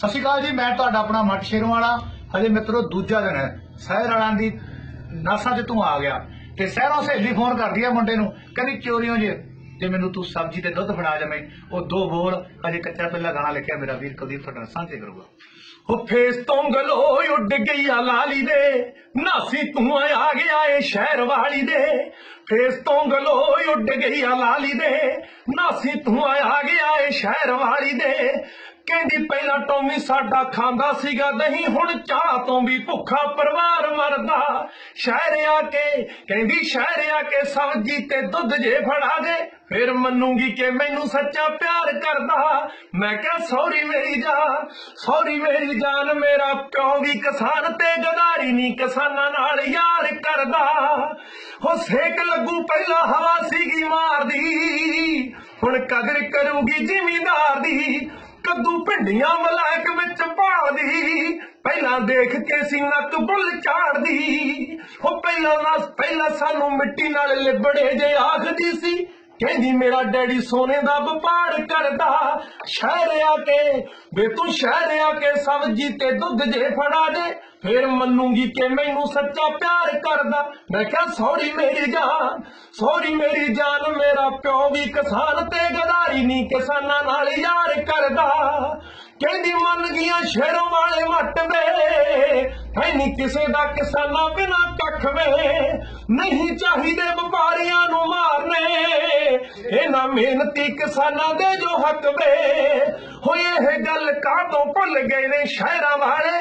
ਸਤਿ ਸ਼੍ਰੀ ਅਕਾਲ ਜੀ, ਮੈਂ ਤੁਹਾਡਾ ਆਪਣਾ ਮੱਟ ਸ਼ੇਰੋਂ ਵਾਲਾ ਹਜੇ ਮਿੱਤਰੋ, ਦੂਜਾ ਦਿਨ ਹੈ। ਸਹਿਰ ਵਾਲਾਂ ਦੀ ਨਾਸਾਂ 'ਚ ਤੂੰ ਆ ਗਿਆ। ਤੇ ਸਹਿਰੋਂ ਸਹੇਲੀ ਫੋਨ ਕਰਦੀ ਆ ਮੁੰਡੇ ਨੂੰ, ਕਹਿੰਦੀ ਚੋਰੀਆਂ ਜੇ? ਜੇ ਮੈਨੂੰ ਤੂੰ ਸਬਜ਼ੀ ਤੇ ਦੁੱਧ ਫੜਾ ਜਾਵੇਂ, ਉਹ ਦੋ ਬੋਲ, ਹਜੇ ਕੱਚਾ ਪਹਿਲਾ ਗਾਣਾ ਲਿਖਿਆ ਮੇਰਾ ਵੀਰ ਕੁਲਦੀਪ ਤੁਹਾਡਾ ਸਾਂਝੇ ਕਰੂਗਾ। ਉਹ ਫੇਸ ਤੋਂ ਗਲੋਈ ਉੱਡ ਗਈ ਆ ਲਾਲੀ ਦੇ, ਨਾਸੀ ਤੂੰ ਆ ਗਿਆ ਏ ਸ਼ਹਿਰ ਵਾਲੀ ਦੇ। ਫੇਸ ਤੋਂ ਗਲੋਈ ਉੱਡ ਗਈ ਆ ਲਾਲੀ ਦੇ, ਨਾਸੀ ਤੂੰ ਆ ਗਿਆ ਏ ਸ਼ਹਿਰ ਵਾਲੀ ਦੇ। ਕਹਿੰਦੀ ਪਹਿਲਾਂ ਟੋਮੀ ਸਾਡਾ ਖਾਂਦਾ ਸੀਗਾ, ਨਹੀਂ ਹੁਣ ਚਾਹ ਤੋਂ ਵੀ ਭੁੱਖਾ ਪਰਿਵਾਰ ਮਰਦਾ। ਸ਼ਹਿਰ ਆ ਕੇ, ਕਹਿੰਦੀ ਸ਼ਹਿਰ ਆ ਕੇ ਸਬਜ਼ੀ ਤੇ ਦੁੱਧ ਜੇ ਫੜਾ ਦੇ, ਫਿਰ ਮੰਨੂਗੀ ਕਿ ਮੈਨੂੰ ਸੱਚਾ ਪਿਆਰ ਕਰਦਾ। ਮੈਂ ਕਿਹਾ, ਸੌਰੀ ਮੇਰੀ ਜਾਨ, ਸੌਰੀ ਮੇਰੀ ਜਾਨ, ਮੇਰਾ ਪਿਓ ਵੀ ਕਿਸਾਨ ਤੇ ਗਦਾਰੀ ਨਹੀਂ ਕਿਸਾਨਾਂ ਨਾਲ ਯਾਰ ਕਰਦਾ। ਹੋ ਸੇਕ ਲੱਗੂ ਪਹਿਲਾਂ ਹਵਾ ਸੀਗੀ ਮਾਰਦੀ, ਹੁਣ ਕਦਰ ਕਰੂਗੀ ਜ਼ਿਮੀਂਦਾਰ ਦੀ। ਕੱਦੂ ਭਿੰਡੀਆਂ ਮਲਾਕ ਵਿੱਚ ਭਾਲਦੀ। ਪਹਿਲਾਂ ਦੇਖ ਕੇ ਸੀ ਨੱਕ ਬੁੱਲ ਝਾੜਦੀ ਉਹ ਪਹਿਲਾਂ ਨਾ ਪਹਿਲਾਂ ਸਾਨੂੰ ਮਿੱਟੀ ਨਾਲ ਲਿਬੜੇ ਜੇ ਆਖਦੀ ਸੀ। ਕਹਿੰਦੀ, ਮੇਰਾ ਡੈਡੀ ਸੋਨੇ ਦਾ ਵਪਾਰ ਕਰਦਾ ਸ਼ਹਿਰ ਆ ਕੇ। ਵੇ ਤੂੰ ਸ਼ਹਿਰ ਆ ਕੇ ਸਬਜ਼ੀ ਤੇ ਦੁੱਧ ਜੇ ਫੜਾ ਦੇ, ਫੇਰ ਮੰਨੂਗੀ ਕਿ ਮੈਨੂੰ ਸੱਚਾ ਪਿਆਰ ਕਰਦਾ। ਮੈਂ ਕਿਹਾ, ਸੌਰੀ ਮੇਰੀ ਜਾਨ, ਸੌਰੀ ਮੇਰੀ ਜਾਨ, ਮੇਰਾ ਪਿਓ ਵੀ ਕਿਸਾਨ ਤੇ ਗਦਾਰੀ ਨਹੀਂ ਕਿਸਾਨਾਂ ਨਾਲ ਯਾਰ ਕਰਦਾ। ਕਹਿੰਦੀ, ਮੰਨ ਗਈਆਂ ਸ਼ਹਿਰੋਂ ਵਾਲੇ ਮੱਟ ਵੇ ਨਹੀਂ ਕਿਸੇ ਦਾ ਕਿਸਾਨਾਂ ਬਿਨਾ ਕੱਖ ਵੇ। ਨਹੀਂ ਚਾਹੀਦੇ ਵਪਾਰੀਆਂ ਨੂੰ ਮਾਰਨੇ ਇਹਨਾਂ ਮਿਹਨਤੀ ਕਿਸਾਨਾਂ ਦੇ ਜੋ ਹੱਕ ਵੇ। ਹੋਏ ਇਹ ਗੱਲ ਕਾਹਤੋਂ ਭੁੱਲ ਗਏ ਨੇ ਸ਼ਹਿਰਾਂ ਵਾਲੇ?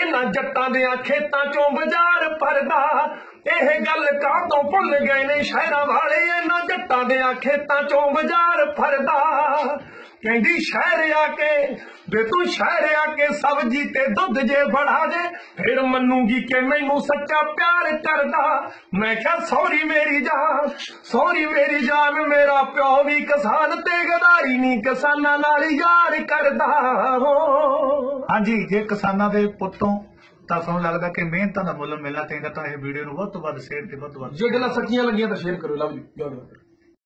ਇਹਨਾਂ ਜੱਟਾਂ ਦੇ ਖੇਤਾਂ ਚੋਂ ਬਾਜ਼ਾਰ ਪਰਦਾ ਇਹ ਗੱਲ ਕਾਹਤੋਂ ਭੁੱਲ ਗਏ ਨੇ ਸ਼ਹਿਰਾਂ ਵਾਲੇ? ਇਹਨਾਂ ਜੱਟਾਂ ਦੇ ਖੇਤਾਂ ਚੋਂ ਬਾਜ਼ਾਰ ਫਰਦਾ ਕਹਿੰਦੀ ਸ਼ਹਿਰ ਆ ਕੇ ਵੇ ਤੂੰ ਸ਼ਹਿਰ ਆ ਕੇ ਸਬਜ਼ੀ ਤੇ ਦੁੱਧ ਜੇ ਬੜਾ ਦੇ ਫਿਰ ਮੰਨੂਗੀ ਕਿ ਮੈਨੂੰ ਸੱਚਾ ਪਿਆਰ ਕਰਦਾ। ਮੈਂ ਕਿਹਾ ਸੌਰੀ ਮੇਰੀ ਜਾਨ ਸੌਰੀ ਮੇਰੀ ਜਾਨ ਮੇਰਾ ਪਿਓ ਵੀ ਕਿਸਾਨ ਤੇ ਗਦਾਰੀ ਨਹੀਂ ਕਿਸਾਨਾਂ ਨਾਲ ਯਾਰ ਕਰਦਾ। ਹੋ ਹਾਂਜੀ ਜੇ ਕਿਸਾਨਾਂ ਦੇ ਪੁੱਤੋਂ ਤਾਂ ਤੁਹਾਨੂੰ ਲੱਗਦਾ ਕਿ ਮਿਹਨਤਾਂ ਦਾ ਮੁੱਲ ਮਿਲਣਾ ਚਾਹੀਦਾ ਤਾਂ ਇਹ ਵੀਡੀਓ ਨੂੰ ਵੱਧ ਤੋਂ ਵੱਧ ਸ਼ੇਅਰ ਤੇ ਵੱਧ ਤੋਂ ਵੱਧ ਜੇ ਗੱਲਾਂ ਸੱਚੀਆਂ ਲੱਗੀਆਂ ਤਾਂ ਸ਼ੇਅਰ ਕਰੋ ਲਵ ਯੂ